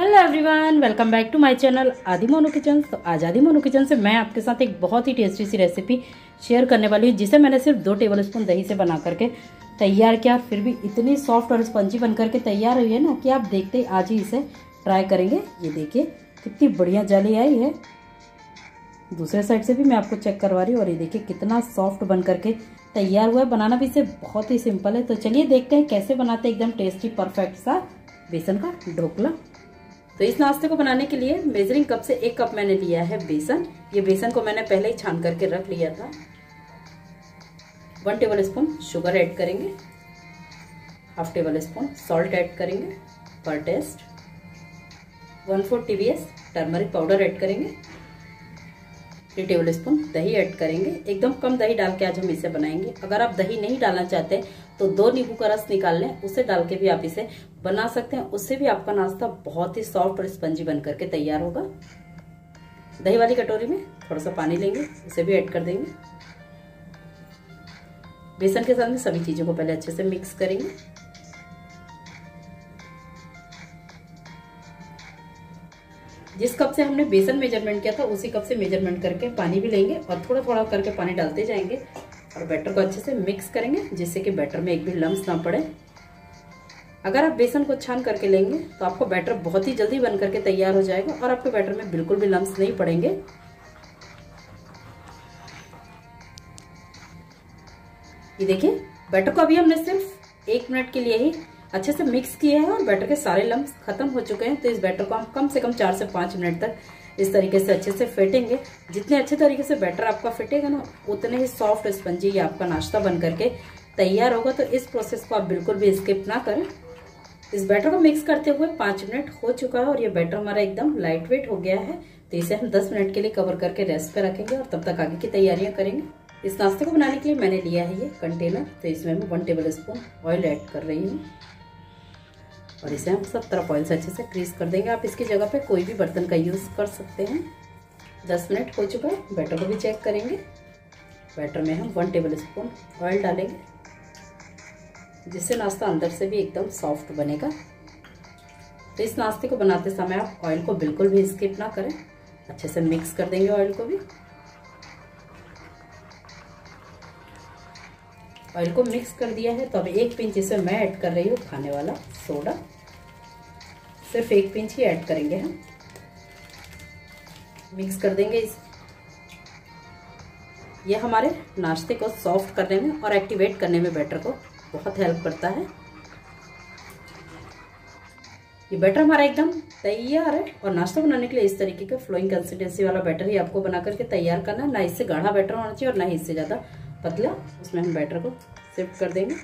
Hello everyone welcome back to my channel Aadi Monu kitchen तो आज आदि Monu kitchen से मैं आपके साथ एक बहुत ही टेस्टी सी रेसिपी शेयर करने वाली हूँ, जिसे मैंने सिर्फ़ दो टेबल स्पून दही से बना करके तैयार किया फिर भी इतनी सॉफ्ट और स्पंजी बन करके तैयार हुई है ना कि आप देखते ही आज ही इसे ट्राई करेंगे। ये देखिए, कितनी बढ़िया जाली आई है। दूसरे साइड से भी मैं आपको चेक करवा रही हूँ और ये देखिए कितना सॉफ्ट बन करके तैयार हुआ है। बनाना भी इसे बहुत ही सिंपल है। तो चलिए देखते हैं कैसे बनाते हैं, एकदम टेस्टी परफेक्ट सा बेसन का ढोकला। तो इस नाश्ते को बनाने के लिए मेजरिंग कप से एक कप मैंने लिया है बेसन। ये बेसन को मैंने पहले ही छान करके रख लिया था। One tablespoon sugar add करेंगे। Half tablespoon salt add करेंगे पर taste. One four tsp turmeric powder add करेंगे। थ्री टेबल स्पून दही ऐड करेंगे। एकदम कम दही डाल के आज हम इसे बनाएँगे। अगर आप दही नहीं डालना चाहते तो दो नींबू का रस निकाल लें, उसे डाल के भी आप इसे बना सकते हैं। उससे भी आपका नाश्ता बहुत ही सॉफ्ट और स्पंजी बन करके तैयार होगा। दही वाली कटोरी में थोड़ा सा पानी लेंगे, उसे भी ऐड कर देंगे। बेसन के साथ में सभी चीज़ों को पहले अच्छे से मिक्स करेंगे। जिस कप से हमने बेसन मेज़रमेंट किया था, उसी कप से मेज़रमेंट करके पानी भी लेंगे और थोड़ा थोड़ा करके पानी डालते जाएँगे। और बैटर को अच्छे से मिक्स करेंगे, जिससे कि बैटर में एक भी लम्स ना पड़े। अगर आप बेसन को छान करके लेंगे तो आपको बैटर बहुत ही जल्दी बन करके तैयार हो जाएगा और आपके बैटर में बिल्कुल भी लम्स नहीं पड़ेंगे। ये देखिए, बैटर को अभी हमने सिर्फ़ एक मिनट के लिए ही अच्छे से मिक्स किए हैं और बैटर के सारे लम्स खत्म हो चुके हैं। तो इस बैटर को हम कम से कम चार से पाँच मिनट तक इस तरीके से अच्छे से फेटेंगे जितने अच्छे तरीके से बैटर आपका फिटेगा ना, उतने ही सॉफ्ट स्पंजी आपका नाश्ता बन करके तैयार होगा। तो इस प्रोसेस को आप बिल्कुल भी स्किप ना करें। इस बैटर को मिक्स करते हुए पाँच मिनट हो चुका है और ये बैटर हमारा एकदम लाइट वेट हो गया है। तो इसे हम दस मिनट के लिए कवर करके रेस्ट पे रखेंगे और तब तक आगे की तैयारियाँ करेंगे। इस नाश्ते को बनाने के लिए मैंने लिया है ये कंटेनर तो इसमें मैं one tablespoon oil add कर रही हूँ। और इसे हम सब तरफ़ ऑयल से अच्छे से क्रीज कर देंगे। आप इसकी जगह पे कोई भी बर्तन का यूज़ कर सकते हैं। दस मिनट हो चुका है। बैटर को भी चेक करेंगे। बैटर में हम वन टेबल स्पून ऑयल डालेंगे। जिससे नाश्ता अंदर से भी एकदम सॉफ्ट बनेगा। तो इस नाश्ते को बनाते समय आप ऑयल को बिल्कुल भी स्किप ना करें। अच्छे से मिक्स कर देंगे ऑयल को भी। ऑयल को मिक्स कर दिया है। तो अब एक पिंच इसे मैं ऐड कर रही हूँ खाने वाला सोडा। सिर्फ़ एक पिंच ही ऐड करेंगे हम। मिक्स कर देंगे इस। ये हमारे नाश्ते को सॉफ्ट करने में और एक्टिवेट करने में बैटर को बहुत हेल्प करता है। ये बैटर हमारा एकदम तैयार है और नाश्ता बनाने के लिए इस तरीके का फ्लोइंग कंसिस्टेंसी वाला बैटर ही आपको बना करके तैयार करना है। ना इससे गाढ़ा बैटर होना चाहिए और ना ही इससे ज़्यादा पतला, उसमें हम बैटर को शिफ्ट कर देंगे।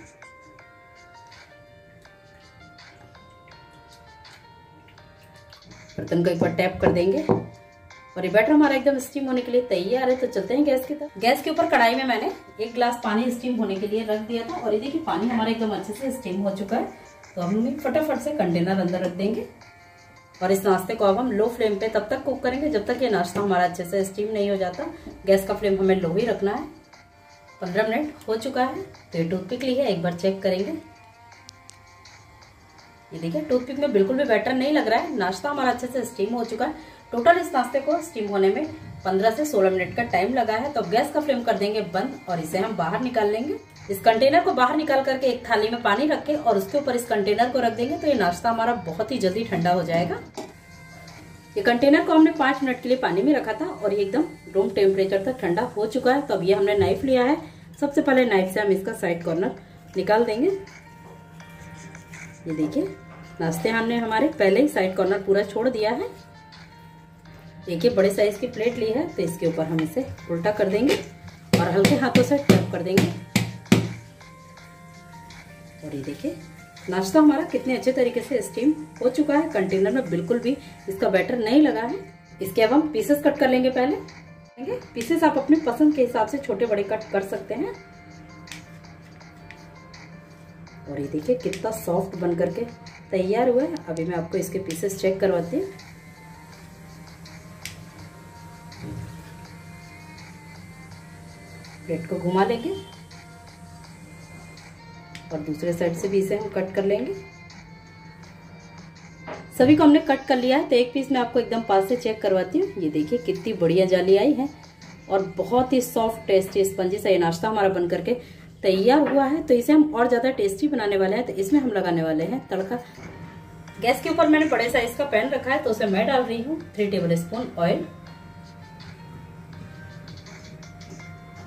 बर्तन को एक बार टैप कर देंगे। और ये बैटर हमारा एकदम स्टीम होने के लिए तैयार है तो चलते हैं गैस की तरफ़ गैस के ऊपर कढ़ाई में मैंने एक गिलास पानी स्टीम होने के लिए रख दिया था, और ये देखिए पानी हमारा एकदम अच्छे से स्टीम हो चुका है। तो हम फटाफट से कंटेनर अंदर रख देंगे। और इस नाश्ते को अब हम लो फ्लेम पे तब तक कुक करेंगे, जब तक ये नाश्ता हमारा अच्छे से स्टीम नहीं हो जाता। गैस का फ्लेम हमें लो ही रखना है। पंद्रह मिनट हो चुका है तो ये टूथपिक ली है, एक बार चेक करेंगे। ये देखिए, टूथपिक में बिल्कुल भी बैटर नहीं लग रहा है। नाश्ता हमारा अच्छे से स्टीम हो चुका है। टोटल इस नाश्ते को स्टीम होने में 15 से 16 मिनट का टाइम लगा है। तो गैस का फ्लेम कर देंगे बंद और इसे हम बाहर निकाल लेंगे। इस कंटेनर को बाहर निकाल करके एक थाली में पानी रख और उसके ऊपर इस कंटेनर को रख देंगे। तो ये नाश्ता हमारा बहुत ही जल्दी ठंडा हो जाएगा। ये कंटेनर को हमने पाँच मिनट के लिए पानी में रखा था और ये एकदम रूम टेम्परेचर तक ठंडा हो चुका है। तो अब ये हमने नाइफ लिया है। सबसे पहले नाइफ से हम इसका साइड कॉर्नर निकाल देंगे। ये देखिए, नाश्ते हमने हमारे पहले ही साइड कॉर्नर पूरा छोड़ दिया है। एक ये बड़े साइज़ की प्लेट ली है तो इसके ऊपर हम इसे उल्टा कर देंगे और हल्के हाथों से टैप कर देंगे। और ये देखिए नाश्ता हमारा कितने अच्छे तरीके से स्टीम हो चुका है। कंटेनर में बिल्कुल भी इसका बैटर नहीं लगा है। इसके अब हम पीसेस कट कर लेंगे पहले। पीसेस आप अपने पसंद के हिसाब से छोटे बड़े कट कर सकते हैं। और ये देखिए कितना सॉफ्ट बन करके तैयार हुआ है। अभी मैं आपको इसके पीसेस चेक करवाती हूँ। प्लेट को घुमा लेंगे। और दूसरे साइड से भी इसे हम कट कर लेंगे। सभी को हमने कट कर लिया है तो एक पीस मैं आपको एकदम पास से चेक करवाती हूँ। ये देखिए कितनी बढ़िया जाली आई है और बहुत ही सॉफ्ट टेस्टी स्पंजी सा ये नाश्ता हमारा बन करके तैयार हुआ है तो इसे हम और ज़्यादा टेस्टी बनाने वाले हैं तो इसमें हम लगाने वाले हैं तड़का। गैस के ऊपर मैंने बड़े साइज़ का पैन रखा है तो उसे मैं डाल रही हूँ। Three tablespoon oil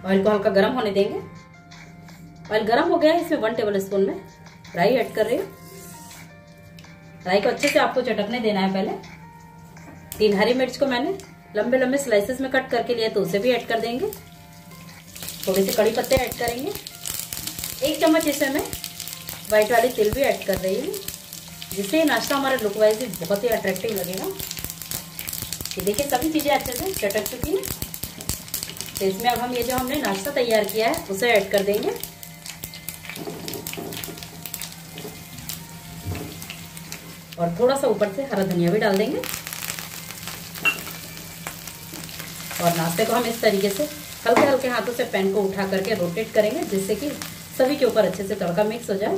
oil को हल्का गर्म होने देंगे। ऑयल गर्म हो गया है इसमें वन टेबल स्पून में राई ऐड कर रही हूँ राई को अच्छे से आपको चटकने देना है पहले तीन हरी मिर्च को मैंने लंबे लंबे स्लाइसेस में कट करके लिया तो उसे भी ऐड कर देंगे थोड़े से कड़ी पत्ते ऐड करेंगे एक चम्मच इसमें मैं व्हाइट वाली तिल भी ऐड कर रही हूँ जिससे नाश्ता हमारा लुक वाइज भी बहुत ही अट्रैक्टिव लगेगा ये देखिए सभी चीज़ें अच्छे से चटक चुकी हैं तो इसमें अब हम ये जो हमने नाश्ता तैयार किया है उसे ऐड कर देंगे और थोड़ा सा ऊपर से हरा धनिया भी डाल देंगे। और नाश्ते को हम इस तरीके से हल्के हल्के हाथों से पैन को उठा करके रोटेट करेंगे, जिससे कि सभी के ऊपर अच्छे से तड़का मिक्स हो जाए।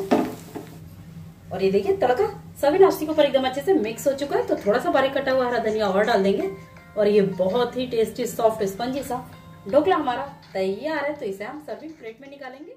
और ये देखिए, तड़का सभी नाश्ते के ऊपर एकदम अच्छे से मिक्स हो चुका है तो थोड़ा सा बारीक कटा हुआ हरा धनिया और डाल देंगे। और ये बहुत ही टेस्टी सॉफ्ट स्पंजी सा ढोकला हमारा तैयार है तो इसे हम सर्विंग प्लेट में निकालेंगे।